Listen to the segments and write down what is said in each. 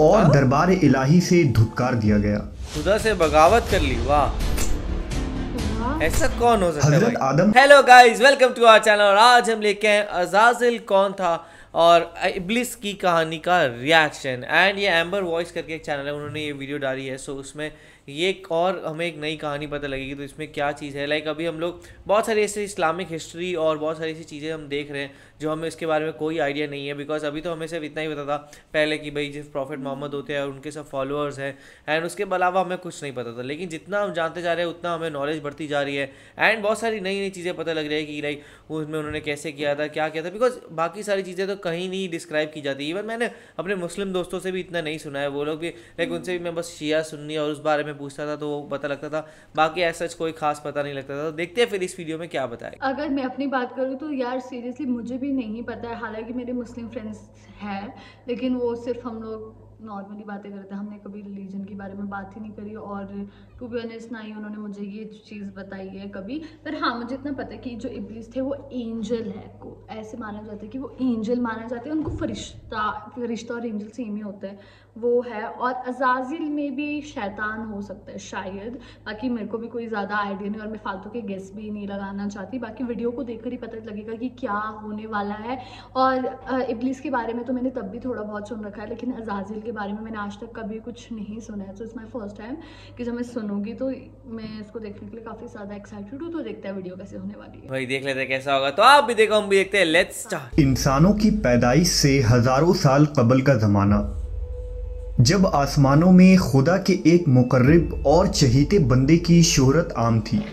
और दरबार इलाही से धुतकार दिया गया। खुदा से बगावत कर ली वाह। ऐसा कौन हो सकता है आदम hello guys welcome to our channel और आज हम लेके आए अजाजिल कौन था और इब्लिस की कहानी का रिएक्शन एंड ये एम्बर वॉइस करके एक चैनल है उन्होंने ये वीडियो डाली है सो उसमें ये एक और हमें एक नई कहानी पता लगेगी तो इसमें क्या चीज़ है? लाइक अभी हम लोग बहुत सारी ऐसे इस्लामिक हिस्ट्री और बहुत सारी ऐसी चीज़ें हम देख रहे हैं जो हमें इसके बारे में कोई आइडिया नहीं है बिकॉज़ अभी तो हमें सिर्फ़ इतना ही पता था पहले कि भाई जिस प्रॉफिट मोहम्मद होते हैं और उनके सब फॉलोअर्स हैं एंड उसके अलावा हमें कुछ नहीं पता था। लेकिन जितना हम जानते जा रहे हैं, उतना हमें नॉलेज बढ़ती जा रही है एंड बहुत सारी नई नई चीज़ें पता लग रही है कि लाइक उसमें उन्होंने कैसे किया था, क्या किया था बिकॉज़ बाकी सारी चीज़ें तो कहीं नहीं डिस्क्राइब की जाती। इवन मैंने अपने मुस्लिम दोस्तों से भी इतना नहीं सुना है। वो लोग भी लाइक उनसे भी मैं बस शिया सुन्नी और उस बारे में पूछता था तो वो पता लगता था। बाकी ऐसा कोई खास पता नहीं लगता था। तो देखते हैं फिर इस वीडियो में क्या बताया अगर मैं अपनी बात करूँ तो यार सीरियसली मुझे भी नहीं पता है। हालाँकि मेरे मुस्लिम फ्रेंड्स हैं, लेकिन वो सिर्फ़ हम लोग नॉर्मली बातें करते हैं। हमने कभी रिलीजन के बारे में बात ही नहीं करी और टू बी ऑनेस्ट ना ही उन्होंने मुझे ये चीज़ बताई है कभी। पर हाँ मुझे इतना पता है कि जो इब्लिस थे, वो एंजल है। को ऐसे माना जाता है कि वो एंजल माना जाता है। उनको फरिश्ता फरिश्ता और एंजल सेम ही होता है। वो है और अजाजिल में भी शैतान हो सकता है शायद। बाकी मेरे को भी कोई ज़्यादा आइडिया नहीं और मैं फालतू के गेस भी नहीं लगाना चाहती। बाकी वीडियो को देखकर ही पता लगेगा कि क्या होने वाला है। और इब्लिस के बारे में तो मैंने तब भी थोड़ा बहुत सुन रखा है लेकिन अजाजिल के बारे में मैंने आज तक कभी कुछ नहीं सुना है। So it's my first time कि जब मैं सुनूँगी तो मैं इसको देखने के लिए काफ़ी ज़्यादा एक्साइटेड हूँ। तो देखते हैं वीडियो कैसे होने वाली है। भाई देख लेते हैं कैसा होगा। तो आप भी देखो हम भी देखते हैं। लेट्स इंसानों की पैदाइश से हज़ारों साल कबल का ज़माना। जब आसमानों में खुदा के एक मुकर्रब और चहीते बंदे की शोहरत आम थी।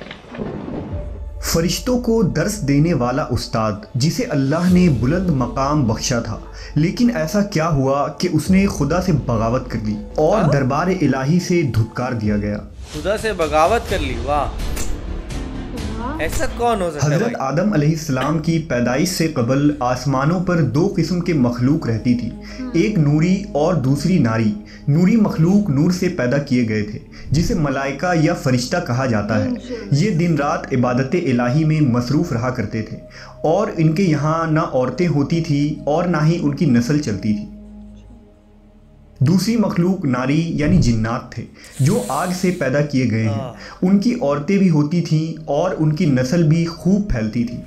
फरिश्तों को दर्स देने वाला उस्ताद जिसे अल्लाह ने बुलंद मकाम बख्शा था। लेकिन ऐसा क्या हुआ कि उसने खुदा से बगावत कर ली और दरबार इलाही से धुतकार दिया गया। खुदा से बगावत कर ली? वाह। ऐसा कौन हो सकता है हज़रत? आदम अलैहिस्सलाम की पैदाइश से कबल आसमानों पर दो किस्म के मखलूक रहती थी। एक नूरी और दूसरी नारी। नूरी मखलूक नूर से पैदा किए गए थे जिसे मलाइका या फरिश्ता कहा जाता है। ये दिन रात इबादत इलाही में मसरूफ़ रहा करते थे और इनके यहाँ ना औरतें होती थी और ना ही उनकी नस्ल चलती थी। दूसरी मखलूक नारी यानी जिन्नात थे जो आग से पैदा किए गए हैं। उनकी औरतें भी होती थीं और उनकी नस्ल भी खूब फैलती थी।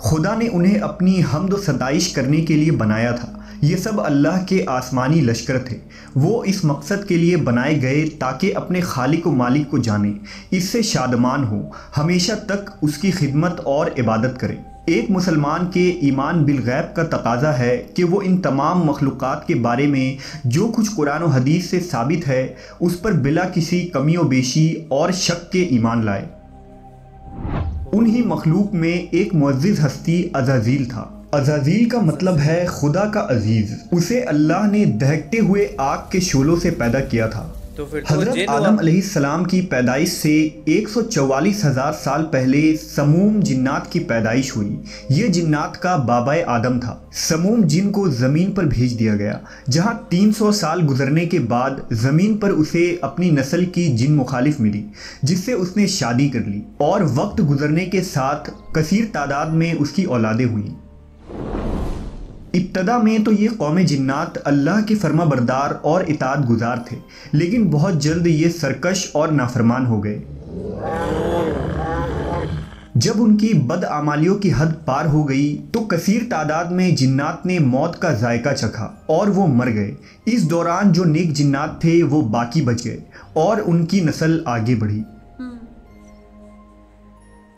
खुदा ने उन्हें अपनी हमद व सताइश करने के लिए बनाया था। ये सब अल्लाह के आसमानी लश्कर थे। वो इस मकसद के लिए बनाए गए ताकि अपने खालिक व मालिक को जाने। इससे शादमान हो। हमेशा तक उसकी खिदमत और इबादत करें। एक मुसलमान के ईमान बिलगैब का तकाजा है कि वो इन तमाम मखलूक़ात के बारे में जो कुछ कुरान और हदीस से साबित है, उस पर बिला किसी कमी व बेशी और शक के ईमान लाए। उन्हीं मखलूक में एक मुअज़्ज़िज़ हस्ती अजाजील था। अजाजील का मतलब है खुदा का अज़ीज़। उसे अल्लाह ने दहकते हुए आग के शोलों से पैदा किया था। तो फिर तो हज़रत। आदम अलैहिस्सलाम की पैदाइश से एक हज़ार साल पहले समूम जिन्नात की पैदाइश हुई ये जिन्नात का बाबा आदम था समूम जिन को ज़मीन पर भेज दिया गया जहाँ 300 साल गुजरने के बाद ज़मीन पर उसे अपनी नस्ल की जिन मुखालिफ मिली जिससे उसने शादी कर ली और वक्त गुजरने के साथ कसीर तादाद में उसकी औलादें हुई इब्तदा में तो ये कौम जिन्नात अल्लाह के फर्मा बरदार और इतात गुजार थे, लेकिन बहुत जल्द ये सरकश और नाफरमान हो गए। जब उनकी बदआमालियों की हद पार हो गई तो कसीर तादाद में जिन्नात ने मौत का जायका चखा और वो मर गए। इस दौरान जो नेक जिन्नात थे, वो बाकी बच गए और उनकी नस्ल आगे बढ़ी।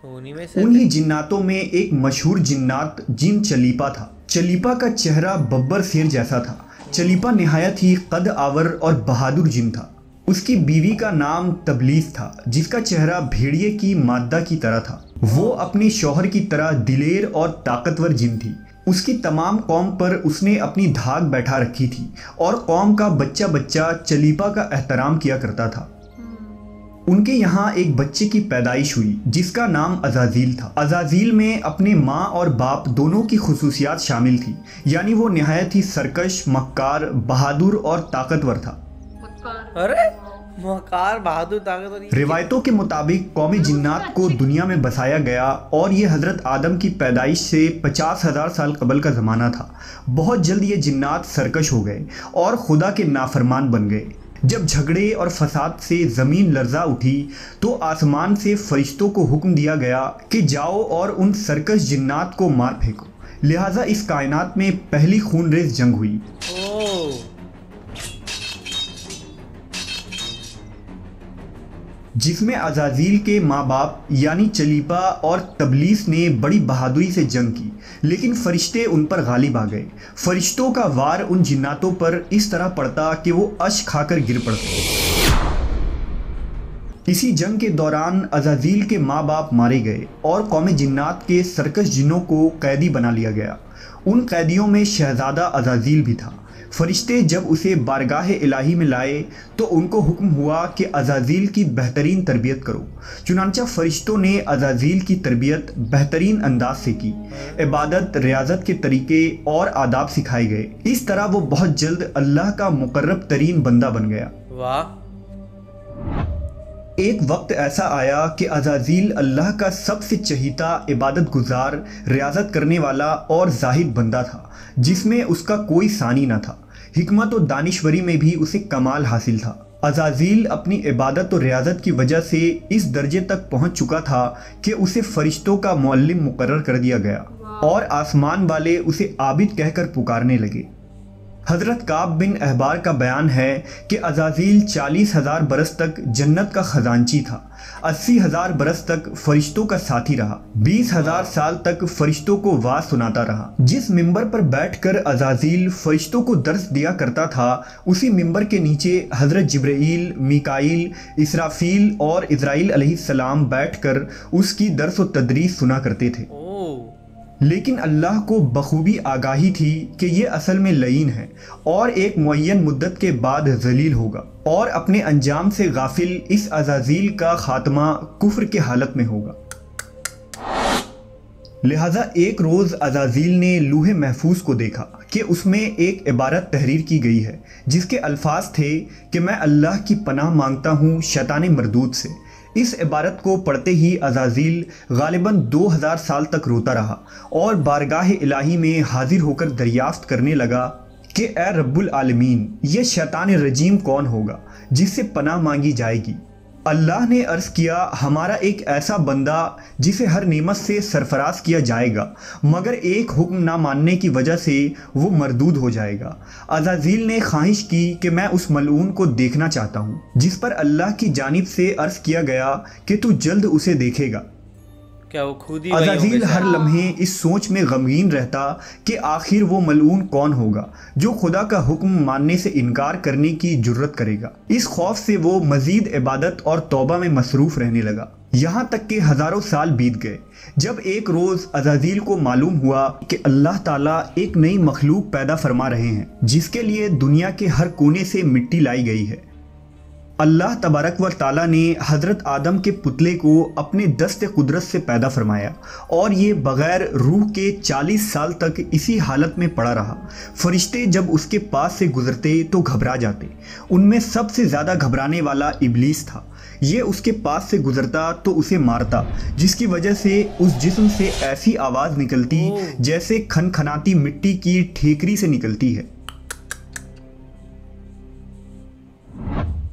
तो उन्हीं उन्हीं जिन्नातों में एक मशहूर जिन्नात जिन चलीपा था। चलीपा का चेहरा बब्बर शेर जैसा था। चलीपा नहायत ही कद आवर और बहादुर जिन था। उसकी बीवी का नाम तबलीस था, जिसका चेहरा भेड़िए की मादा की तरह था। वो अपने शौहर की तरह दिलेर और ताकतवर जिन थी। उसकी तमाम कौम पर उसने अपनी धाक बैठा रखी थी और कौम का बच्चा बच्चा चलीपा का एहतराम किया करता था। उनके यहाँ एक बच्चे की पैदाइश हुई जिसका नाम अजाजील था। अजाजील में अपने माँ और बाप दोनों की खसूसियात शामिल थी यानी वो नहायत ही सरकश मक्कार बहादुर और ताकतवर था। अरे मकार बहादुर रिवायतों के मुताबिक कौमी जिन्नात को दुनिया में बसाया गया और ये हज़रत आदम की पैदाइश से पचास हज़ार साल कबल का ज़माना था। बहुत जल्द ये जिन्नात सरकश हो गए और खुदा के नाफरमान बन गए। जब झगड़े और फसाद से ज़मीन लर्जा उठी तो आसमान से फरिश्तों को हुक्म दिया गया कि जाओ और उन सरकश जिन्नात को मार फेंको। लिहाजा इस कायनात में पहली खून खूनरेज जंग हुई। जिसमें अजाजील के माँ बाप यानी चलीपा और तबलीस ने बड़ी बहादुरी से जंग की, लेकिन फरिश्ते उन पर गालिब आ गए। फरिश्तों का वार उन जिन्नातों पर इस तरह पड़ता कि वो अश खाकर गिर पड़ते। इसी जंग के दौरान अजाजील के माँ बाप मारे गए और कौम जिन्नात के सरकश जिनों को कैदी बना लिया गया। उन कैदियों में शहजादा अजाजील भी था। फरिश्ते जब उसे बारगाह इलाही में लाए तो उनको हुक्म हुआ कि अजाजील की बेहतरीन तरबियत करो। चुनानचा फरिश्तों ने अजाजील की तरबियत बेहतरीन अंदाज से की। इबादत, रियाजत के तरीके और आदाब सिखाए गए। इस तरह वो बहुत जल्द अल्लाह का मुकर्रब तरीन बंदा बन गया। वाह एक वक्त ऐसा आया कि अजाजील अल्लाह का सबसे चहीता इबादत गुजार रियाजत करने वाला और जाहिद बंदा था, जिसमें उसका कोई सानी न था। हिकमत और दानिश्वरी में भी उसे कमाल हासिल था। अजाजील अपनी इबादत और रियाजत की वजह से इस दर्जे तक पहुँच चुका था कि उसे फरिश्तों का मौलम मुकर कर दिया गया और आसमान वाले उसे आबिद कहकर पुकारने लगे। हज़रत काब बिन अहबार का बयान है कि अजाजील चालीस हज़ार बरस तक जन्नत का खजानची था। अस्सी हज़ार बरस तक फरिश्तों का साथी रहा। बीस हज़ार साल तक फरिश्तों को वाज सुनाता रहा। जिस मिंबर पर बैठकर अजाजील फरिश्तों को दर्स दिया करता था, उसी मिंबर के नीचे हज़रत जिब्राइल, मिकाइल, इसराफील और इज़राइल अलैहिस्सलाम बैठकर उसकी दर्स व तदरीस सुना करते थे। लेकिन अल्लाह को बखूबी आगाही थी कि ये असल में लईन है और एक मुन मुद्दत के बाद जलील होगा और अपने अंजाम से गाफिल इस अजाजील का खात्मा कुफ्र के हालत में होगा। लिहाजा एक रोज़ अजाजील ने लूहे महफूज को देखा कि उसमें एक इबारत तहरीर की गई है, जिसके अल्फाज थे कि मैं अल्लाह की पनाह माँगता हूँ शैतान मरदूद से। इस इबारत को पढ़ते ही अजाजील गालिबा 2000 साल तक रोता रहा और बारगाह इलाही में हाजिर होकर दरियाफ्त करने लगा कि ए रब्बुल आलमीन ये शैतान रजीम कौन होगा जिससे पनाह मांगी जाएगी? अल्लाह ने अर्ज़ किया, हमारा एक ऐसा बंदा जिसे हर नेमत से सरफराज किया जाएगा, मगर एक हुक्म ना मानने की वजह से वो मरदूद हो जाएगा। अजाजील ने ख्वाहिश की कि मैं उस मलून को देखना चाहता हूँ, जिस पर अल्लाह की जानिब से अर्ज़ किया गया कि तू जल्द उसे देखेगा। क्या वो खुद ही अजाजील हर लम्हे इस सोच में गमगीन रहता कि आखिर वो मलून कौन होगा जो खुदा का हुक्म मानने से इनकार करने की जुर्रत करेगा। इस खौफ से वो मजीद इबादत और तौबा में मसरूफ रहने लगा। यहाँ तक कि हज़ारों साल बीत गए। जब एक रोज़ अजाजील को मालूम हुआ कि अल्लाह ताला एक नई मखलूक पैदा फरमा रहे हैं जिसके लिए दुनिया के हर कोने से मिट्टी लाई गई है अल्लाह तबारक व ताला ने हज़रत आदम के पुतले को अपने दस्त कुदरत से पैदा फरमाया और ये बग़ैर रूह के 40 साल तक इसी हालत में पड़ा रहा। फरिश्ते जब उसके पास से गुजरते तो घबरा जाते। उनमें सबसे ज़्यादा घबराने वाला इबलीस था। ये उसके पास से गुजरता तो उसे मारता जिसकी वजह से उस जिस्म से ऐसी आवाज़ निकलती जैसे खनखनाती मिट्टी की ठेकरी से निकलती है।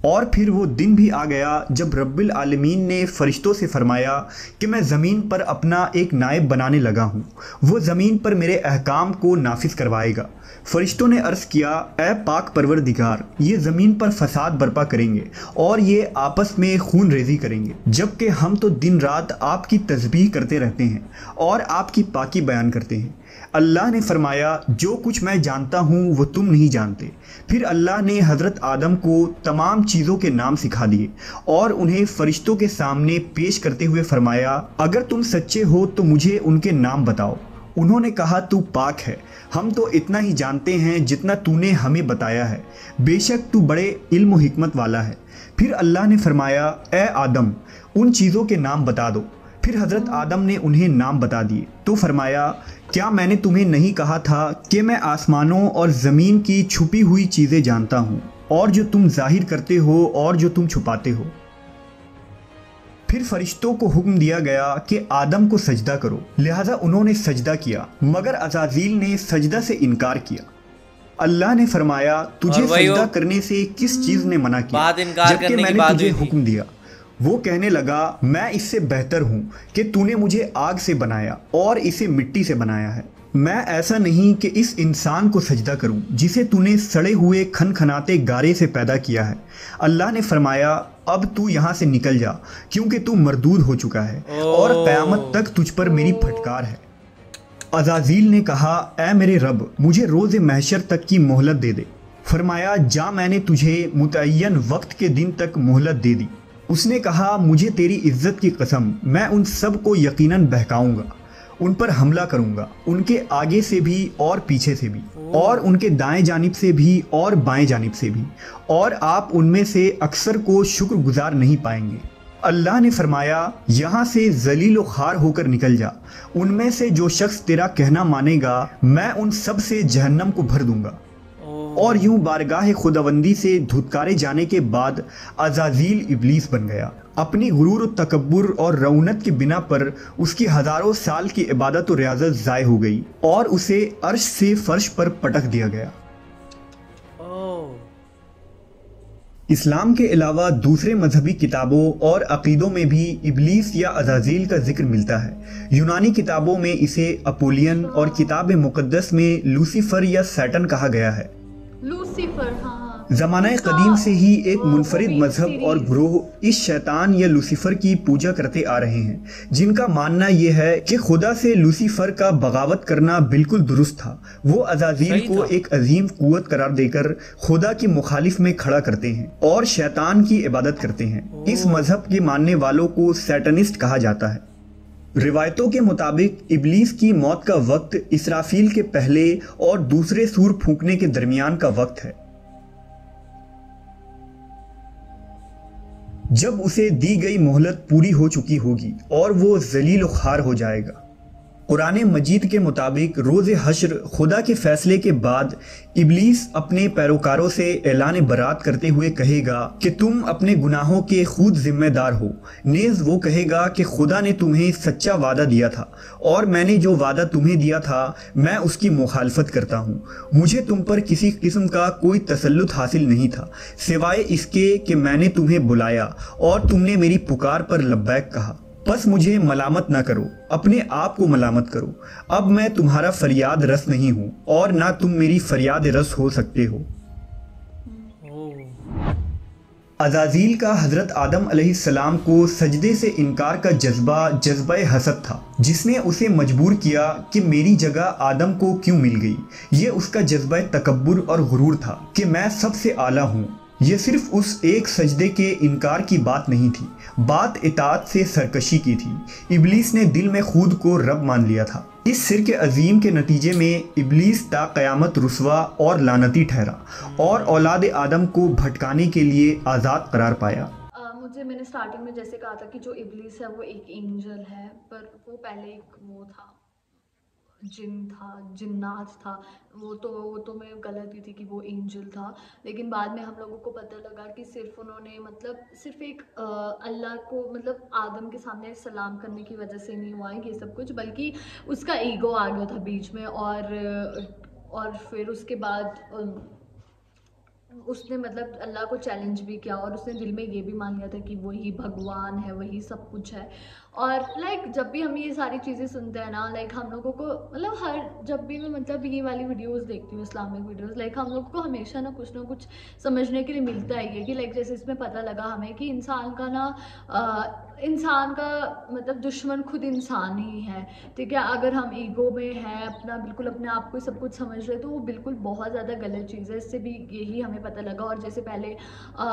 और फिर वो दिन भी आ गया जब रब्बिल आलमीन ने फरिश्तों से फरमाया कि मैं ज़मीन पर अपना एक नायब बनाने लगा हूँ। वो ज़मीन पर मेरे अहकाम को नाफिज करवाएगा। फरिश्तों ने अर्ज़ किया ए पाक परवर परवरदिगार, ये ज़मीन पर फसाद बर्पा करेंगे और ये आपस में खून रेजी करेंगे। जबकि हम तो दिन रात आपकी तस्बीह करते रहते हैं और आपकी पाकी बयान करते हैं। अल्लाह ने फरमाया, जो कुछ मैं जानता हूँ, वो तुम नहीं जानते। फिर अल्लाह ने हज़रत आदम को तमाम चीज़ों के नाम सिखा दिए और उन्हें फरिश्तों के सामने पेश करते हुए फरमाया, अगर तुम सच्चे हो तो मुझे उनके नाम बताओ। उन्होंने कहा, तू पाक है। हम तो इतना ही जानते हैं जितना तूने हमें बताया है। बेशक तू बड़े इल्म हिकमत वाला है। फिर अल्लाह ने फरमाया, ए आदम, उन चीज़ों के नाम बता दो। फिर हज़रत आदम ने उन्हें नाम बता दिए। तो फरमाया क्या मैंने तुम्हें नहीं कहा था कि मैं आसमानों और ज़मीन की छुपी हुई चीज़ें जानता हूँ और जो तुम ज़ाहिर करते हो और जो तुम छुपाते हो? फिर फरिश्तों को हुक्म दिया गया कि आदम को सजदा करो। लिहाजा उन्होंने सजदा किया मगर अजाजील ने सजदा से इनकार किया। अल्लाह ने फरमाया तुझे सजदा करने से किस चीज़ ने मना किया? जबकि मैंने तुझे हुक्म दिया। वो कहने लगा मैं इससे बेहतर हूँ कि तूने मुझे आग से बनाया और इसे मिट्टी से बनाया है। मैं ऐसा नहीं कि इस इंसान को सजदा करूँ जिसे तूने सड़े हुए खनखनाते गारे से पैदा किया है। अल्लाह ने फरमाया अब तू यहाँ से निकल जा क्योंकि तू मरदूद हो चुका है और। क़यामत तक तुझ पर मेरी फटकार है। अजाजील ने कहा ए मेरे रब मुझे रोज़ महशर तक की मोहलत दे दे। फरमाया जा मैंने तुझे मुतयन वक्त के दिन तक मोहलत दे दी। उसने कहा मुझे तेरी इज़्ज़त की कसम मैं उन सबको यकीनन बहकाऊँगा उन पर हमला करूँगा उनके आगे से भी और पीछे से भी और उनके दाएँ जानिब से भी और बाएँ जानिब से भी और आप उनमें से अक्सर को शुक्रगुजार नहीं पाएँगे। अल्लाह ने फरमाया यहाँ से जलील खार होकर निकल जा। उनमें से जो शख्स तेरा कहना मानेगा मैं उन सबसे जहन्नम को भर दूँगा। और यूँ बारगाह खुदाबंदी से धुतकारे जाने के बाद अजाजील इबलीस बन गया। अपनी गुरूर तकबर और रौनत की बिना पर उसकी हज़ारों साल की इबादत और रियाजत ज़ाय हो गई और उसे अर्श से फर्श पर पटक दिया गया। इस्लाम के अलावा दूसरे मजहबी किताबों और अकीदों में भी इबलीस या अजाजील का ज़िक्र मिलता है। यूनानी किताबों में इसे अपोलियन और किताब मुकद्दस में लूसीफर या सैटन कहा गया है। लूसीफर हाँ हाँ। जमाना कदीम से ही एक मुनफरिद मज़हब और ग्रोह इस शैतान या लूसीफर की पूजा करते आ रहे हैं। जिनका मानना यह है कि खुदा से लूसीफर का बगावत करना बिल्कुल दुरुस्त था। वो अजाजील को था। एक अजीम कुत करार देकर खुदा की मुखालिफ में खड़ा करते हैं और शैतान की इबादत करते हैं। इस मज़हब के मानने वालों को सैटनिस्ट कहा जाता है। रिवायतों के मुताबिक इबलीस की मौत का वक्त इसराफील के पहले और दूसरे सूर फूंकने के दरमियान का वक्त है। जब उसे दी गई मोहलत पूरी हो चुकी होगी और वो जलील खार हो जाएगा। कुरान मजीद के मुताबिक रोज़ हशर खुदा के फैसले के बाद इबलीस अपने पैरोकारों से ऐलान बरात करते हुए कहेगा कि तुम अपने गुनाहों के खुद जिम्मेदार हो। नेज़ वो कहेगा कि खुदा ने तुम्हें सच्चा वादा दिया था और मैंने जो वादा तुम्हें दिया था, मैं उसकी मुखालफत करता हूँ। मुझे तुम पर किसी किस्म का कोई तसलुत हासिल नहीं था, सिवाय इसके कि मैंने तुम्हें बुलाया और तुमने मेरी पुकार पर लब्बैक कहा। बस मुझे मलामत ना करो, अपने आप को मलामत करो। अब मैं तुम्हारा फरियाद रस नहीं हूँ, और ना तुम मेरी फरियाद रस हो सकते हो। अजाजील का हज़रत आदम अलैहिस्सलाम को सजदे से इनकार का जज्बा जज्बा हसद था। जिसने उसे मजबूर किया कि मेरी जगह आदम को क्यों मिल गई? ये उसका जज्बा तकबर और गुरूर था कि मैं सबसे आला हूँ। ये सिर्फ़ उस एक सजदे के इनकार की बात नहीं थी। बात इतात से सरकशी की थी। इबलीस ने दिल में खुद को रब मान लिया था। इस सिर के अजीम के नतीजे में इबलीस ता क़यामत रुसवा और लानती ठहरा और औलाद आदम को भटकाने के लिए आज़ाद करार पाया। मुझे, मैंने स्टार्टिंग में जैसे कहा था कि जो इबलीस है, वो एक एंजल है, पर वो पहले एक वो था। जिन था जिन्नात था, वो तो वो तो मैं गलत ही थी कि वो एंजल था। लेकिन बाद में हम लोगों को पता लगा कि सिर्फ़ उन्होंने मतलब सिर्फ़ एक अल्लाह को मतलब आदम के सामने सलाम करने की वजह से नहीं हुआ है ये सब कुछ, बल्कि उसका ईगो आ गया था बीच में और और फिर उसके बाद उसने मतलब अल्लाह को चैलेंज भी किया और उसने दिल में ये भी मान लिया था कि वही भगवान है, वही सब कुछ है। और लाइक जब भी हम ये सारी चीज़ें सुनते हैं ना लाइक हम लोगों को मतलब हर जब भी मैं मतलब ये वाली वीडियोस देखती हूँ, इस्लामिक वीडियोस लाइक हम लोगों को हमेशा ना कुछ ना कुछ समझने के लिए मिलता है ये कि लाइक जैसे इसमें पता लगा हमें कि इंसान का ना इंसान का मतलब दुश्मन खुद इंसान ही है ठीक है? अगर हम ईगो में हैं अपना बिल्कुल अपने आप को सब कुछ समझ रहे तो वो बिल्कुल बहुत ज़्यादा गलत चीज़ है। इससे भी यही हमें पता लगा और जैसे पहले अ,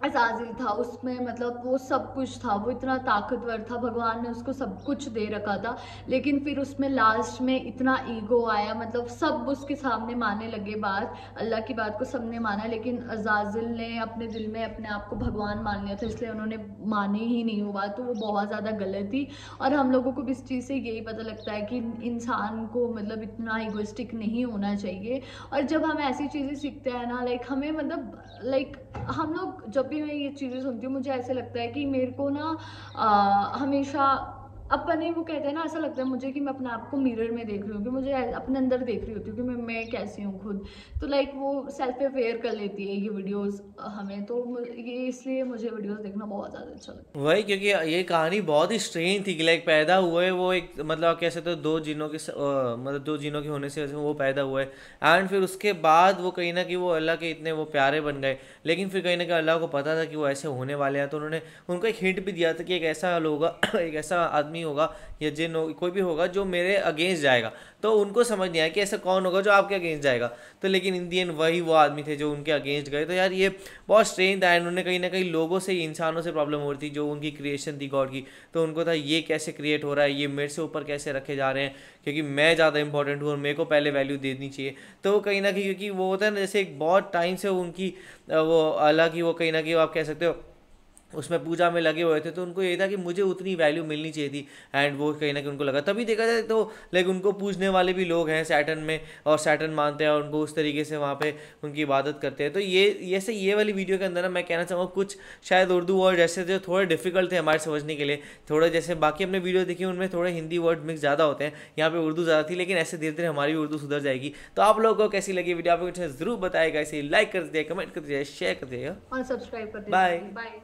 अजाजिल था, उसमें मतलब वो सब कुछ था, वो इतना ताकतवर था, भगवान ने उसको सब कुछ दे रखा था, लेकिन फिर उसमें लास्ट में इतना ईगो आया मतलब सब उसके सामने माने लगे बात, अल्लाह की बात को सबने माना, लेकिन अजाजिल ने अपने दिल में अपने आप को भगवान मान लिया था, इसलिए उन्होंने माने ही नहीं हुआ तो वो बहुत ज़्यादा गलत थी, और हम लोगों को इस चीज़ से यही पता लगता है कि इंसान को मतलब इतना ईगोस्टिक नहीं होना चाहिए, और जब हम ऐसी चीज़ें सीखते हैं ना लाइक हमें मतलब लाइक हम लोग जब भी मैं ये चीज़ें सुनती हूँ, मुझे ऐसे लगता है कि मेरे को ना हमेशा अपने वो कहते हैं ना, ऐसा लगता है मुझे कि मैं अपने आप को मिरर में देख रही हूँ, कि मुझे अपने अंदर देख रही होती हूँ कि मैं मैं कैसी हूँ खुद। तो लाइक वो सेल्फ अवेयर कर लेती है ये वीडियोस हमें तो ये इसलिए मुझे वीडियोस देखना बहुत ज़्यादा अच्छा लगता है। वही, क्योंकि ये कहानी बहुत ही स्ट्रेन थी कि लाइक पैदा हुए वो एक मतलब कैसे तो दो जिनों के मतलब दो जिनों के होने से वो पैदा हुए। एंड फिर उसके बाद वो कहीं ना कहीं वो अल्लाह के इतने वो प्यारे बन गए। लेकिन फिर कहीं ना कहीं अल्लाह को पता था कि वो ऐसे होने वाले हैं तो उन्होंने उनको एक हिंट भी दिया था कि एक ऐसा लोग, एक ऐसा आदमी आदमी होगा या जिन हो, कोई भी होगा जो मेरे अगेंस्ट जाएगा। तो उनको समझ नहीं आया कि ऐसा कौन होगा जो आपके अगेंस्ट जाएगा। तो लेकिन इन वही वो आदमी थे जो उनके अगेंस्ट गए। तो यार ये बहुत स्ट्रेन था एंड उन्हें कहीं ना कहीं लोगों से इंसानों से प्रॉब्लम हो रही थी जो उनकी क्रिएशन थी गॉड की। तो उनको था ये कैसे क्रिएट हो रहा है ये मेरे से ऊपर कैसे रखे जा रहे हैं? क्योंकि मैं ज़्यादा इंपॉर्टेंट हूँ और मेरे को पहले वैल्यू देनी चाहिए। तो कहीं ना कहीं क्योंकि वो होता है ना जैसे एक बहुत टाइम से उनकी वो अलग ही वो कहीं ना कहीं आप कह सकते हो उसमें पूजा में लगे हुए थे तो उनको ये था कि मुझे उतनी वैल्यू मिलनी चाहिए थी। एंड वो कहीं ना कहीं उनको लगा। तभी देखा जाए तो लाइक उनको पूजने वाले भी लोग हैं सैटन में और सैटन मानते हैं और उनको उस तरीके से वहाँ पे उनकी इबादत करते हैं। तो ये ऐसे ये वाली वीडियो के अंदर ना मैं कहना चाहूँगा कुछ शायद उर्दू वर्ड जैसे जो थोड़े डिफ़िकल्ट थे हमारे समझने के लिए। थोड़े जैसे बाकी हमने वीडियो देखी उनमें थोड़े हिंदी वर्ड मिक्स ज़्यादा होते हैं। यहाँ पे उर्दू ज़्यादा थी लेकिन ऐसे धीरे धीरे हमारी भी उर्दू सुधर जाएगी। तो आप लोगों को कैसी लगी वीडियो आपको ज़रूर बताएगा इसे लाइक कर दीजिए कमेंट कर दीजिए शेयर कर दीजिएगा। और सब्सक्राइब कर दिया बाय बाय